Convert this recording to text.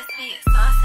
saucy, saucy.